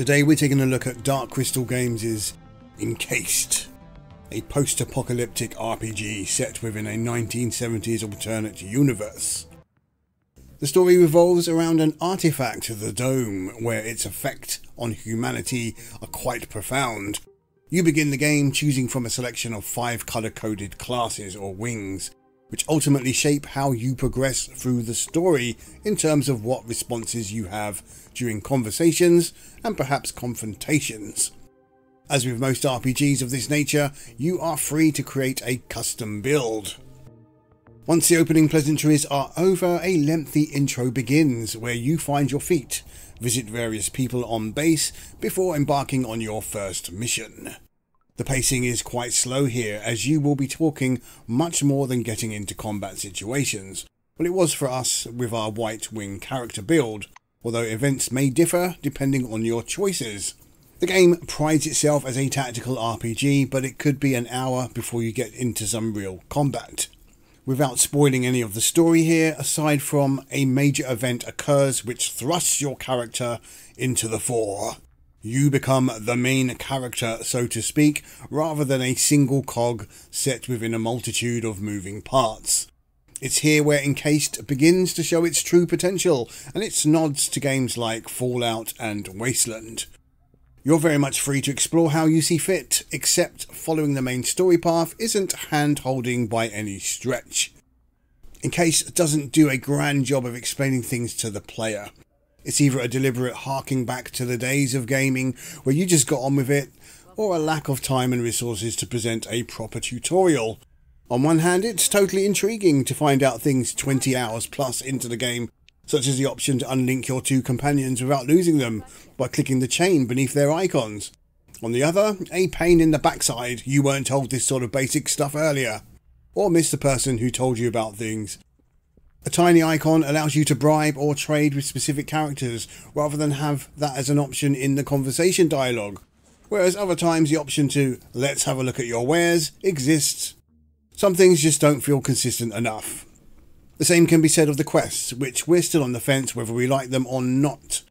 Today we're taking a look at Dark Crystal Games' Encased, a post-apocalyptic RPG set within a 1970s alternate universe. The story revolves around an artifact, the Dome, where its effect on humanity are quite profound. You begin the game choosing from a selection of five colour-coded classes or wings, which ultimately shape how you progress through the story in terms of what responses you have during conversations and perhaps confrontations. As with most RPGs of this nature, you are free to create a custom build. Once the opening pleasantries are over, a lengthy intro begins where you find your feet, visit various people on base before embarking on your first mission. The pacing is quite slow here as you will be talking much more than getting into combat situations. Well, it was for us with our White Wing character build, although events may differ depending on your choices. The game prides itself as a tactical RPG, but it could be an hour before you get into some real combat. Without spoiling any of the story here, aside from a major event occurs which thrusts your character into the fore. You become the main character, so to speak, rather than a single cog set within a multitude of moving parts. It's here where Encased begins to show its true potential, and its nods to games like Fallout and Wasteland. You're very much free to explore how you see fit, except following the main story path isn't hand holding by any stretch. Encased doesn't do a grand job of explaining things to the player. It's either a deliberate harking back to the days of gaming where you just got on with it, or a lack of time and resources to present a proper tutorial. On one hand, it's totally intriguing to find out things 20 hours plus into the game, such as the option to unlink your two companions without losing them by clicking the chain beneath their icons. On the other, a pain in the backside you weren't told this sort of basic stuff earlier, or miss the person who told you about things. A tiny icon allows you to bribe or trade with specific characters rather than have that as an option in the conversation dialogue. Whereas other times the option to let's have a look at your wares exists. Some things just don't feel consistent enough. The same can be said of the quests, which we're still on the fence whether we like them or not.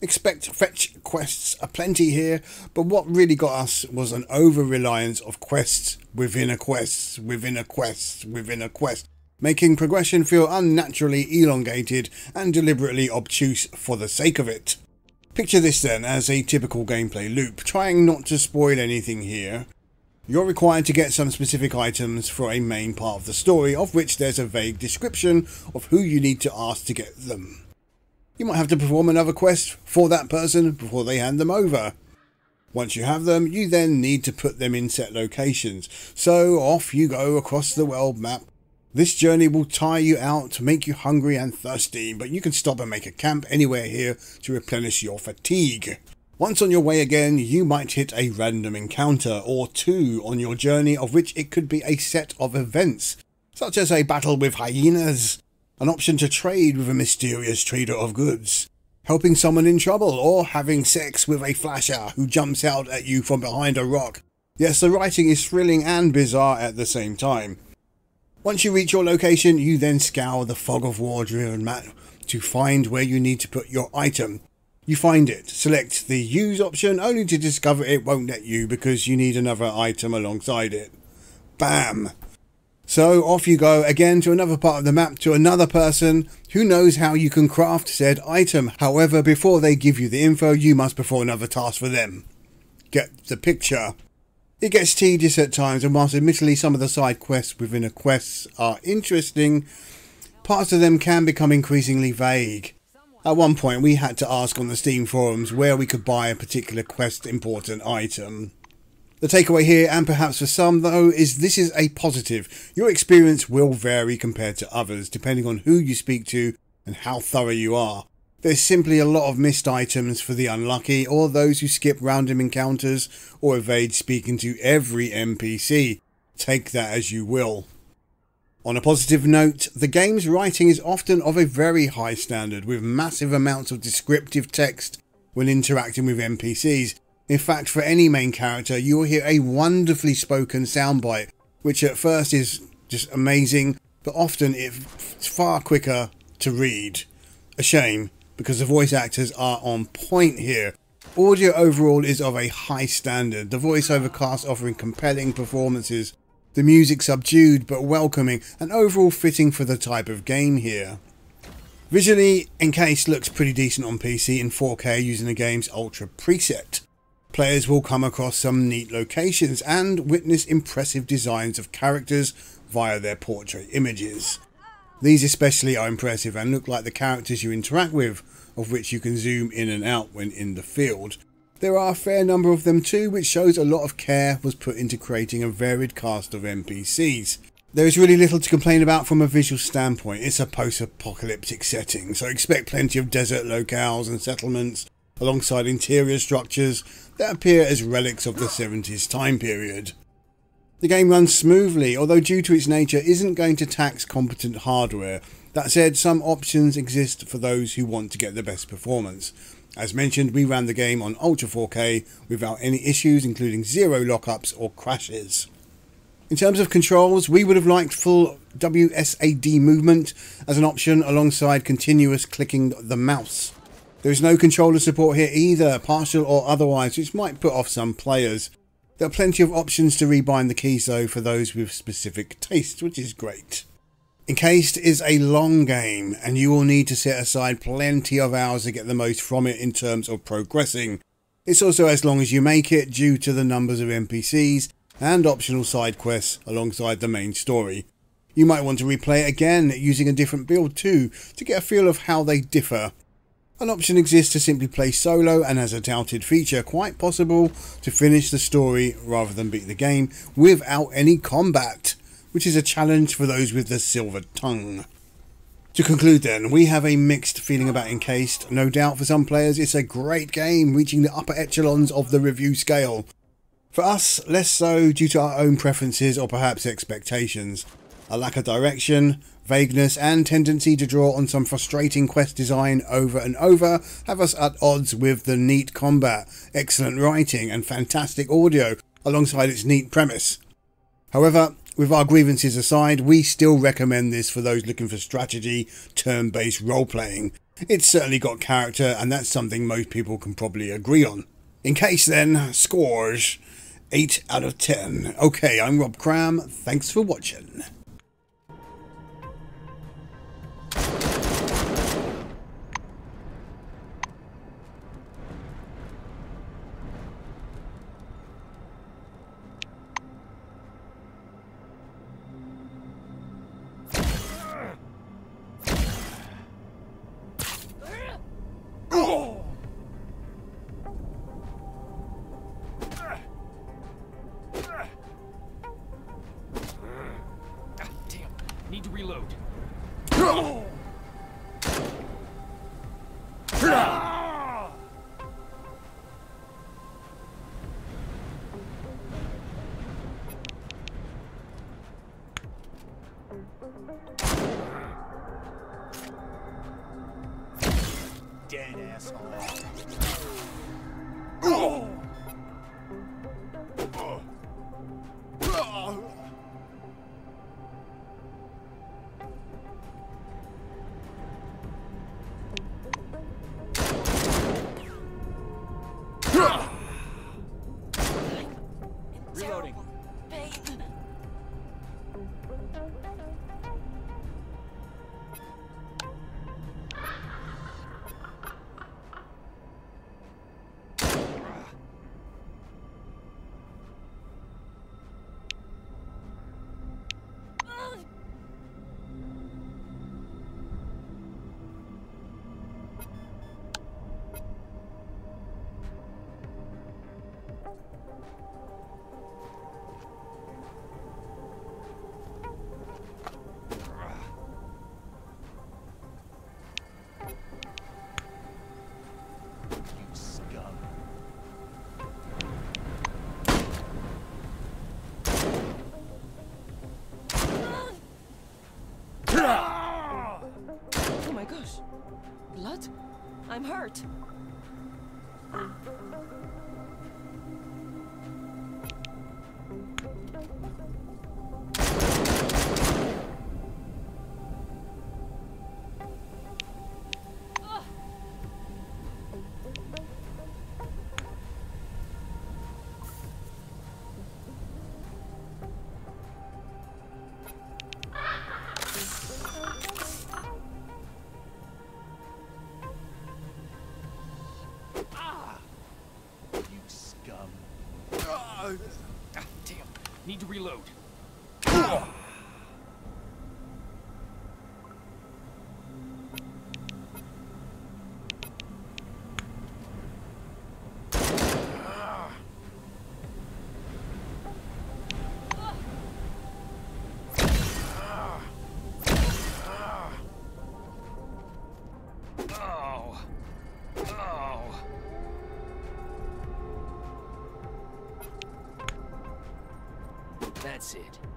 Expect fetch quests aplenty here, but what really got us was an over reliance of quests within a quest, within a quest, within a quest making progression feel unnaturally elongated and deliberately obtuse for the sake of it. Picture this then as a typical gameplay loop, trying not to spoil anything here. You're required to get some specific items for a main part of the story, of which there's a vague description of who you need to ask to get them. You might have to perform another quest for that person before they hand them over. Once you have them, you then need to put them in set locations. So off you go across the world map, this journey will tire you out, make you hungry and thirsty, but you can stop and make a camp anywhere here to replenish your fatigue. Once on your way again, you might hit a random encounter or two on your journey, of which it could be a set of events, such as a battle with hyenas, an option to trade with a mysterious trader of goods, helping someone in trouble, or having sex with a flasher who jumps out at you from behind a rock. Yes, the writing is thrilling and bizarre at the same time. Once you reach your location, you then scour the fog of war driven map to find where you need to put your item. You find it, select the use option only to discover it won't let you because you need another item alongside it. Bam! So off you go again to another part of the map to another person who knows how you can craft said item. However, before they give you the info, you must perform another task for them. Get the picture. It gets tedious at times, and whilst admittedly some of the side quests within a quest are interesting, parts of them can become increasingly vague. At one point, we had to ask on the Steam forums where we could buy a particular quest important item. The takeaway here, and perhaps for some though, is this is a positive. Your experience will vary compared to others, depending on who you speak to and how thorough you are. There's simply a lot of missed items for the unlucky or those who skip random encounters or evade speaking to every NPC. Take that as you will. On a positive note, the game's writing is often of a very high standard with massive amounts of descriptive text when interacting with NPCs. In fact, for any main character, you will hear a wonderfully spoken soundbite, which at first is just amazing, but often it's far quicker to read. A shame, because the voice actors are on point here. audio overall is of a high standard, the voiceover cast offering compelling performances, the music subdued but welcoming, and overall fitting for the type of game here. Visually, Encased looks pretty decent on PC in 4K using the game's Ultra preset. Players will come across some neat locations and witness impressive designs of characters via their portrait images. These especially are impressive and look like the characters you interact with, of which you can zoom in and out when in the field. There are a fair number of them too, which shows a lot of care was put into creating a varied cast of NPCs. There is really little to complain about from a visual standpoint. It's a post-apocalyptic setting, so expect plenty of desert locales and settlements alongside interior structures that appear as relics of the 70s time period. The game runs smoothly, although due to its nature isn't going to tax competent hardware. That said, some options exist for those who want to get the best performance. As mentioned, we ran the game on Ultra 4K without any issues including zero lockups or crashes. In terms of controls, we would have liked full WSAD movement as an option alongside continuous clicking the mouse. There is no controller support here either, partial or otherwise, which might put off some players. There are plenty of options to rebind the keys though for those with specific tastes, which is great. Encased is a long game and you will need to set aside plenty of hours to get the most from it in terms of progressing. It's also as long as you make it due to the numbers of NPCs and optional side quests alongside the main story. You might want to replay it again using a different build too to get a feel of how they differ. An option exists to simply play solo and as a touted feature quite possible to finish the story rather than beat the game without any combat, which is a challenge for those with the silver tongue. To conclude then, we have a mixed feeling about Encased. No doubt for some players it's a great game reaching the upper echelons of the review scale, for us, less so due to our own preferences or perhaps expectations. A lack of direction, vagueness, and tendency to draw on some frustrating quest design over and over have us at odds with the neat combat, excellent writing, and fantastic audio alongside its neat premise. However, with our grievances aside, we still recommend this for those looking for strategy, turn based role playing. It's certainly got character, and that's something most people can probably agree on. Encased then, scores. 8 out of 10. Okay, I'm Rob Cram. Thanks for watching. Reload. Dead asshole. Gosh. Blood? I'm hurt. Reload.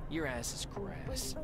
Your ass is grass.